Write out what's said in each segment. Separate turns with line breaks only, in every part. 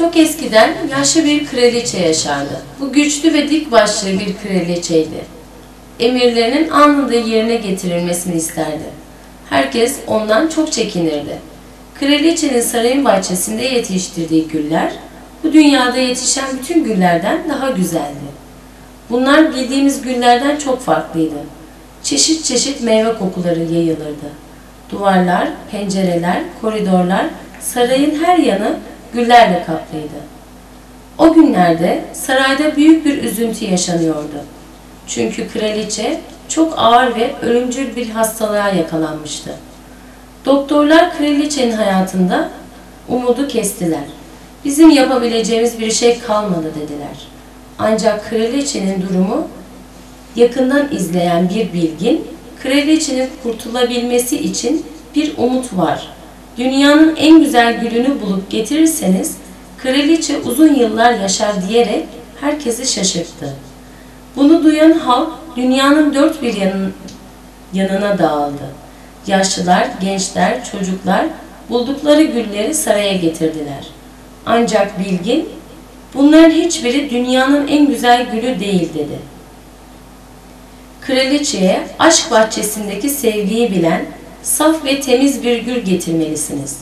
Çok eskiden yaşlı bir kraliçe yaşardı. Bu güçlü ve dik başlı bir kraliçeydi. Emirlerinin anında yerine getirilmesini isterdi. Herkes ondan çok çekinirdi. Kraliçenin sarayın bahçesinde yetiştirdiği güller, bu dünyada yetişen bütün güllerden daha güzeldi. Bunlar bildiğimiz güllerden çok farklıydı. Çeşit çeşit meyve kokuları yayılırdı. Duvarlar, pencereler, koridorlar, sarayın her yanı güllerle kaplıydı. O günlerde sarayda büyük bir üzüntü yaşanıyordu. Çünkü kraliçe çok ağır ve ölümcül bir hastalığa yakalanmıştı. Doktorlar kraliçenin hayatında umudu kestiler. Bizim yapabileceğimiz bir şey kalmadı dediler. Ancak kraliçenin durumu yakından izleyen bir bilgin, kraliçenin kurtulabilmesi için bir umut var. Dünyanın en güzel gülünü bulup getirirseniz kraliçe uzun yıllar yaşar diyerek herkesi şaşırttı. Bunu duyan halk dünyanın dört bir yanın, yanına dağıldı. Yaşlılar, gençler, çocuklar buldukları gülleri saraya getirdiler. Ancak bilgin bunların hiçbiri dünyanın en güzel gülü değil dedi. Kraliçeye aşk bahçesindeki sevgiyi bilen saf ve temiz bir gül getirmelisiniz.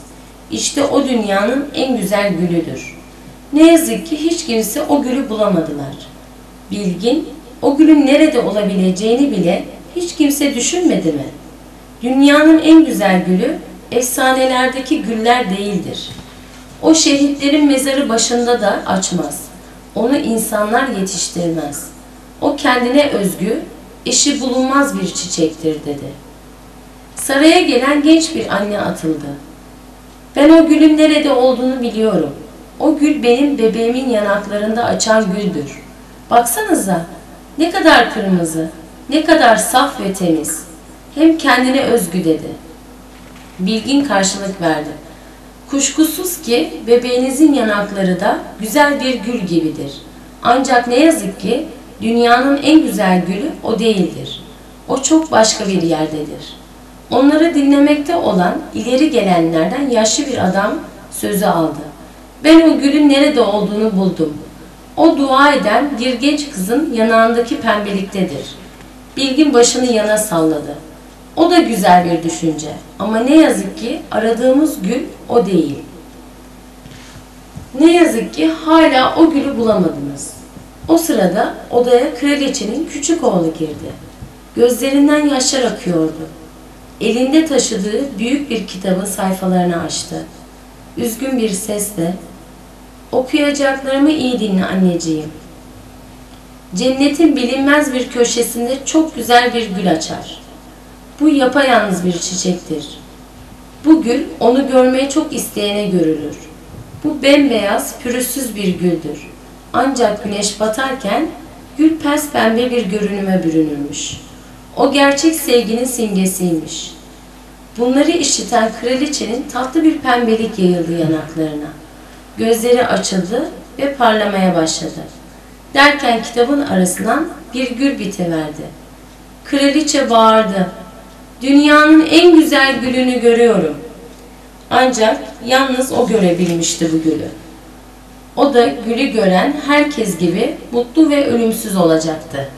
İşte o dünyanın en güzel gülüdür. Ne yazık ki hiç kimse o gülü bulamadılar. Bilgin o gülün nerede olabileceğini bile hiç kimse düşünmedi mi? Dünyanın en güzel gülü efsanelerdeki güller değildir. O şehitlerin mezarı başında da açmaz. Onu insanlar yetiştirmez. O kendine özgü, eşi bulunmaz bir çiçektir dedi. Saraya gelen genç bir anne atıldı. Ben o gülün nerede olduğunu biliyorum. O gül benim bebeğimin yanaklarında açan güldür. Baksanıza ne kadar kırmızı, ne kadar saf ve temiz. Hem kendine özgü dedi. Bilgin karşılık verdi. Kuşkusuz ki bebeğinizin yanakları da güzel bir gül gibidir. Ancak ne yazık ki dünyanın en güzel gülü o değildir. O çok başka bir yerdedir. Onları dinlemekte olan ileri gelenlerden yaşlı bir adam sözü aldı. Ben o gülün nerede olduğunu buldum. O dua eden bir genç kızın yanağındaki pembeliktedir. Bilgin başını yana salladı. O da güzel bir düşünce ama ne yazık ki aradığımız gül o değil. Ne yazık ki hala o gülü bulamadınız. O sırada odaya kraliçenin küçük oğlu girdi. Gözlerinden yaşlar akıyordu. Elinde taşıdığı büyük bir kitabın sayfalarını açtı. Üzgün bir sesle Okuyacaklarımı iyi dinle anneciğim. Cennetin bilinmez bir köşesinde çok güzel bir gül açar. Bu yapayalnız bir çiçektir. Bu gül onu görmeye çok isteyene görülür. Bu bembeyaz, pürüzsüz bir güldür. Ancak güneş batarken gül pes pembe bir görünüme bürünürmüş. O gerçek sevginin simgesiymiş. Bunları işiten kraliçenin tatlı bir pembelik yayıldı yanaklarına. Gözleri açıldı ve parlamaya başladı. Derken kitabın arasından bir gül bitiverdi. Kraliçe bağırdı. Dünyanın en güzel gülünü görüyorum. Ancak yalnız o görebilmişti bu gülü. O da gülü gören herkes gibi mutlu ve ölümsüz olacaktı.